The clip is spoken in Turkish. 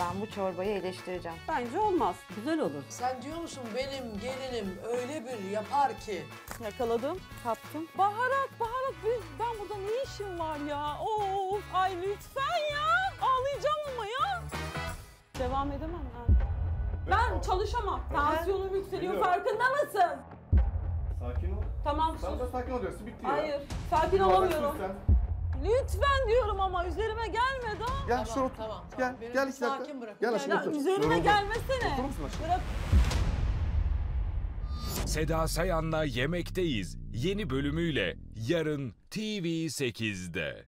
Ben bu çorbayı eleştireceğim. Bence olmaz. Güzel olur. Sen diyor musun benim gelinim öyle bir yapar ki. Yakaladım, kaptım. Baharat, baharat. Biz, ben burada ne işim var ya? Of, ay lütfen ya. Ağlayacağım ama ya. Devam edemem ben. Ben çalışamam. Tansiyonum yükseliyor. Biliyorum. Farkında mısın? Sakin ol. Tamam Sen sus. de sakin olacaksın. Bitti ya. Hayır, sakin olamıyorum. sen. Lütfen diyorum ama üzerime gelme daha. Gel Tamam, şuraya otur. Gel, tamam. Beni gel bir iki dakika. sakin bırakın. Gel aşkım otur. üzerime Yoruldum. gelmesene. Oturur musun aşkım? Bırak. Seda Sayan'la Yemekteyiz yeni bölümüyle yarın TV8'de.